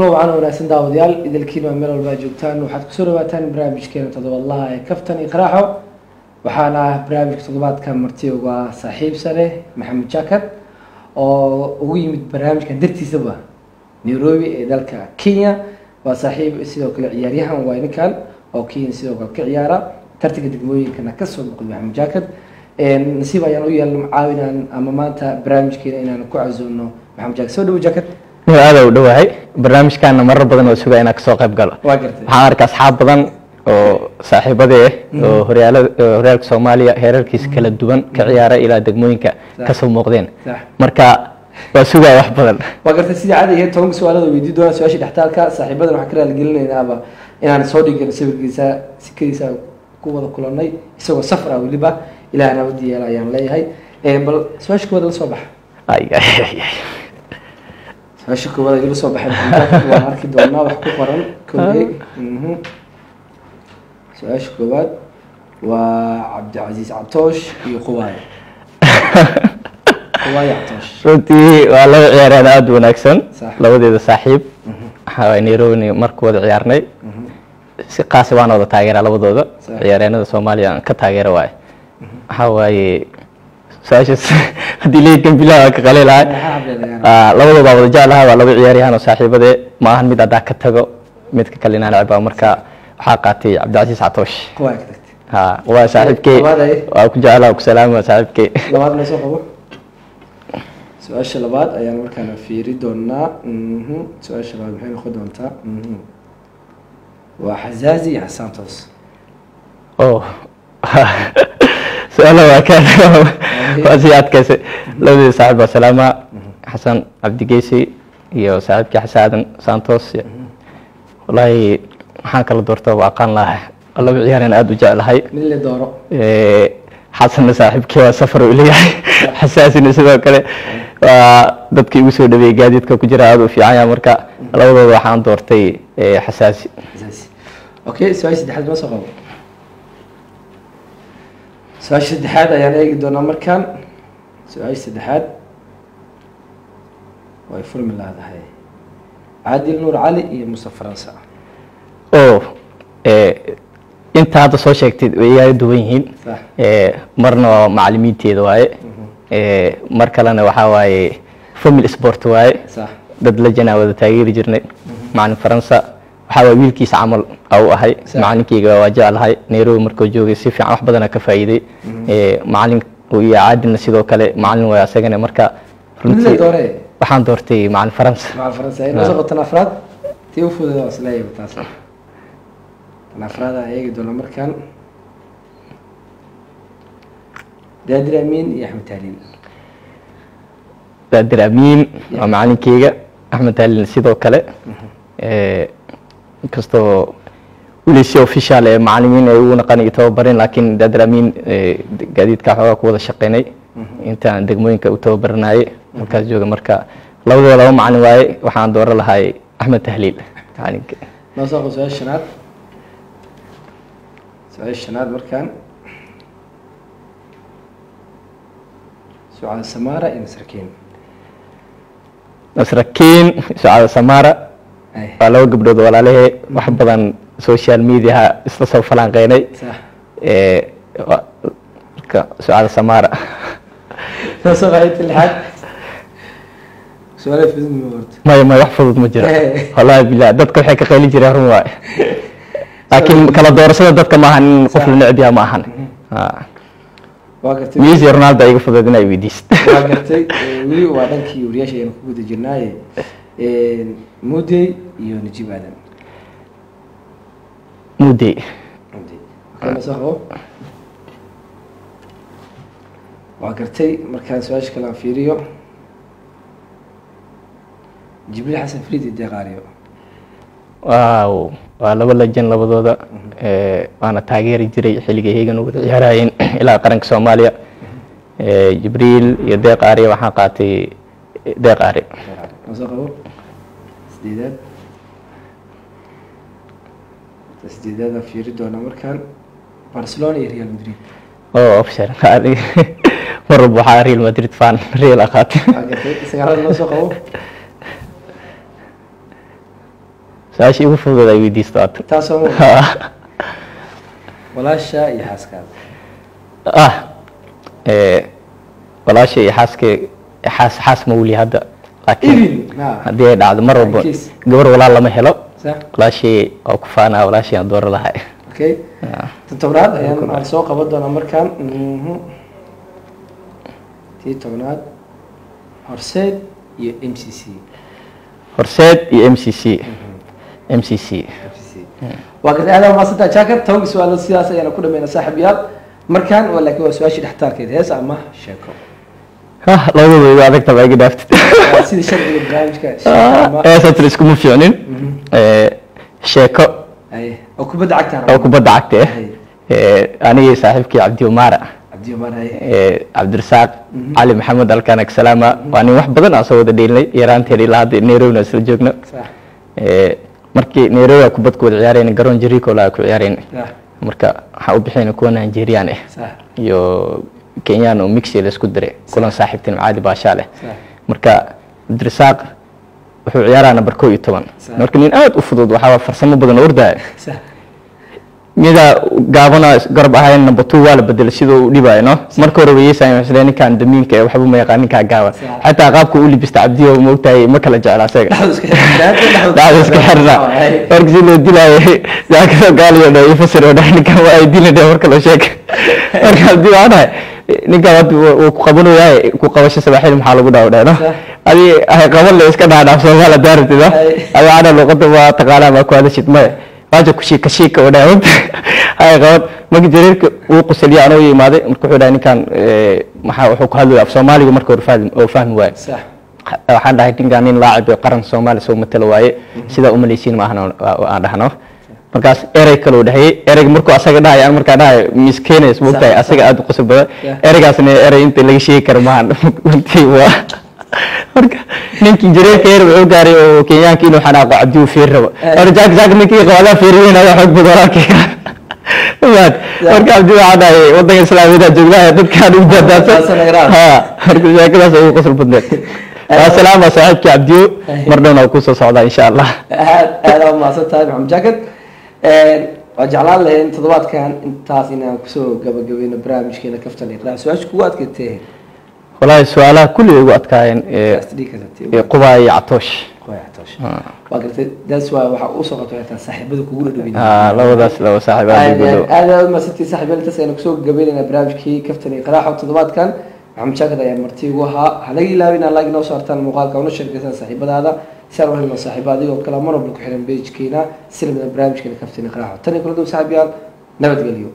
wacan wanaagsan daawadayaal idilkiin waa meel walbaa joogtaan. Waxaad ku soo dhawaataan barnaamijkeena todobadlaha ee kaftan iyo qaraaxo. Waxaana ah barnaamijka toddobaadka marti uga saaxiib sare maxamed jakad oo ugu yimid barnaamijkan dartiisaba nairobi ee dalka kenya. Waa saaxiib sidoo kale ciyaaryahan waa ninkan oo kenya sidoo kale ka ciyaara. Tartanka degmooyinkana ka soo boqday maxamed jakad nasiib ayaan u yeelna caawinaan ama maanta barnaamijkeena inaan ku casuuno maxamed jakad soo dhawo jakad aada u dhawahay barnaamijkaana marar badan oo sugaa inaan ka soo qayb galo. Waxaan arkaa asxaab badan oo saaxiibadee ah oo horyaalada horyaalka soomaaliya heerarkiisa kala duwan ka ciyaara ilaa degmooyinka ka soo muuqdeen. Marka waa sugaa wax badan. Waa gartay sidii caadi ahayd tobanka su'aalada weydii doona su'aashii dhextaalka saaxiibadan waxaan ka raaligelinaynaba inaan soo dhigin sawirkiisa sikadiisa ku wada kulanay isagoo safar ah weliba ilaah nabadi yeela ayaan leeyahay. Bal su'aasha koowaad la soo baxa Ay, ay, ay, ay. su'aasha koowaad igala soo Maxamed waan arki doonaa wax ku qoran Mhm. su'aasha koowaad waa cabdicasiis cabtoosh iyo cabtoosh. Runtii waa laba ciyaaryahan aada u wanaagsan labadeeda saaxiib. Waxaa waay nairobi marka wada ciyaarnay. Si qaasi waan wada taageeraa labadooda. Sax. ciyaaryahanada soomaaliya aan ka taageera waaye. Waxaa waaye su'aashaas haddii leegan bilaha ka qalay lahay Maxaa hableelayaana? Ah, labadooda waa wada jeclaha waa laba ciyaaryahan oo saaxiibadee. Ma ahan mid haddaa ka tago midka kale inaan necbaa marka waxaa qaatay cabdicasiis catoosh ha waa ay? waa ku jeclaa ku salaama qabo su'aasha labaad ayaan markaana fiiri doonaa Mhm. su'aasha labaad maxay noqon doontaa? Mhm. waa xazaazi iyo xasaan toos. Oh su'aala waa waa sii adkaysay labadeeda saaxiib waa salaama xasan cabdigeysi iyo saaxiibkii xasaadan santos wallaahi waxaan kala doorta waa aqaan lahay waa laba ciyaaryan aada u jeclahay xasanna saaxiibkii waa safar uu leeyahay xasaasina sidoo kale waa dadkii igu soo dhaweeyey gaadiidka ku jira aada u fiican marka labadooda waxaan doortay xasaasi okay su'aasha saddexaad ma soo qabo su'aasha saddexaad ayaan eegi doonaa markaan su'aasha saddexaad way furmi laadahay caadil nuur cali iyo muuse faransa. Oo eh, inta hadda soo sheegtay way iyaga duwan yihiin. Marna waa macalimiinteeda waaye Eh, mar kalena waxaa waaye family sport waaye. Dad lajanaa wada taageeri jirnay. Macalin faransa waxaawaa wiilkiisa camal au ahay. Macalinkeyga waa jeclahay. Nairobi markuu joogay si fiican wax badana ka faa'iiday. Macalin iyo caadilna sidoo kale macalin way asagana marka runtii waxaan doortay macalin faransa. Daadir amiin waa macalinkeyga. Axmed taaliin sidoo kale inkastoo weli si official ee macalimiin ay ugu naqan iyo tababarin laakiin daadir amiin eh, gaadiidka xoogaa ku wada shaqeynay intaan degmooyinka u tababaranayay halkaas jooga marka labadooda laba macalin waaye waxaan dooran lahay axmed tahliil macalinka qabo su'aasha shanaad. Su'aasha shanaad markaan. Sucaad samaara iyo nasrakiin nasrakiin sucaada samaara waa laba gabdhood walaalahee wax badan social mediaha isla soo falanqeynay. Eh, marka sucaada samaara maya maya wax fudud ma jiro. Eh. wallahi billah dadka waxay ka qayli jireen run waaye. Laakiin kala doorashada dadka ma ahan in qof la necb yaha ma ahan. Messi iyo ronaldo iga fudud inay weydiist waa gartay Eh, weli waa dhankii wariyaasha ayanu ku guda jirnaaye mudey iyo najiib aadan mudey waa gartay markaan su'aasha kale aan fiiriyo. Jibriil xasan friid iyo deeqaariyo waaw waa laba lejan labadooda Eh, waana taageeri jiray xilligay hegan u wada ciyaarayeen ilaa qaranka soomaaliya. Eh, jibriil iyo deeq aariya waxaan qaatay deeq sideedaad sideedaad aan fiiri doonaa markaan. Barcelona iyo real madrid. Oo ofshar mar walba waxaa real madrid fan real a qaatay waa gartay sagaalada noo soo qabo su'aasha igu fudud ay weydiisto aad taasoo ma walaasha iyo xaaskaada. Ah walaasha iyo xaaska xaas xaas ma weli hadda laakiin ah. haddii ay dhacdo mar walba gabar walaal lama helo. Walaashii oo ku faanaa walaashii aan dooro lahay. Tan tobnaad ayaan aan soo qaban doonaa markaan. Mhm. tii tobnaad horseed iyo m c c. Horseed iyo m c c. M c c. Waa gad aada maasanta jaakar tobanka su'aalood sidaas ayaana ku dhamayna saaxib yaal markaan waa laakiin waa su'aashii dhextaalkeed hees ama sheeko labadooda igu adagta baa iga dhaaftid iskuma fiicnin Ee, sheeko oo kubadda cagta ah anigii saaxiibkii cabdi umaara cabdirasaaq cali maxamed alkanak salaama waa nin wax badan aan soo wada dheelinay yaraanteen ilaa hadda nairobina isla joogno Ee, markii nairobi kubad ku wada ciyaarayna garoon jericho laa ku ciyaarayna marka waxaan u bixinay kuwa nigerian ah sax iyo kenyaan oo mixi la isku diray kulan saaxiibtin macaadi baashaa leh. Marka cabdirasaaq wuxuu ciyaaraa number koo iyo toban. Marka nin aad u fudud waxaa farsamo badan oo ordaya midaa gaabana garab ahayn number two waa la bedelay sidoo u dhibayo no? Marka hore wayeysan isle ninkaan damiinka ee waxba ma yaqaan ninkaa gaaban. Xataa qaabka u libista cabdiyo moogtahay ma kala jecla xirnaa dhacda iska xirna marka si loo dilaayo jaakada gaaliyo dha iyo fasir oo dha ninkan waa ay dilin marka loo sheega marka haddii waa dhahay ninkan hadda wuu ku qabanayaaye ku qabasho sabaxil maxaa lagu Sax. adi qaban le iska dhaadhaaf soomaala daaratida adi ana luqada waa taqaanaa maa ku hadashid maya waaja kushiika shiika oo dhahay hay qaban marka jareerka wuu qusaliya anoo imaaday marka wuxuu dhahay ninkan eh, maxaa wuxuu ku hadlaya af soomaaliga marka hore fahmi oo fahmi waayo. Sax. Waxaan dhahay ninkaan nin laacib ee qaran soomaali soo matalo waaye sidaa umalaysiin maahan oo aan dhahno markaas erey kaloo dhahayay ereyga markuu asaga dhahay markaa dhahay miskenes moogtahay Sax, asaga aad u qosol badan. ereygaasna erey inta laga sheegi karo maahan runtii waa marka ninkii jareerka yar wuxuu gaaray oo kenyaanka inuu xanaaqo cabdi uu fiir rabo. Hore jaak jaak ninkii qabadaa fiiriyeyn ayaa xoog badan walaalkayga marka cabdi waxaa dhahay wadanka islaamiyada joognaha dadkaan Daadsan daadaadsan ha. Marka sheekadaas ugu qosol badneed waa salaama saaxiibkii cabdiyo. Mar dhowna ku soo socdaa insha allah. Aad aad aa mahadsan tahay maxamed jaakad waa jeclaan lahayn toddobaadkan intaas inaan ku soo gabagabayno barnaamijkeena kaftan iqraa su'aasha kugu adkaatee walaahi su'aalaha kulliga igu adkaayeen iyo catoosh waa gartay daas waa waxaa u soo qabtay xitaa saaxiibada kugu dhadhawin labadaas laba saaxiib aad aad ugu dhow. aad aad umahadsantii saaxiibayaal intaas ayaan ku soo gabaynaynaa barnaamijkii kaftan iyo qaraaxo toddobaadkan maxamed jaakad ayaa marti ugu ahaa. Halaga ilaawin aan like noo saartaan muuqaalka una sheekaysan saaxiibadaada si aan u helno saaxiiba adigoo kale mar walba ku xiran pagekeyna si lamida barnaamijkeena kaftan iyo qaraaxo tan iyo kula saaxiibayaal nabadgelyo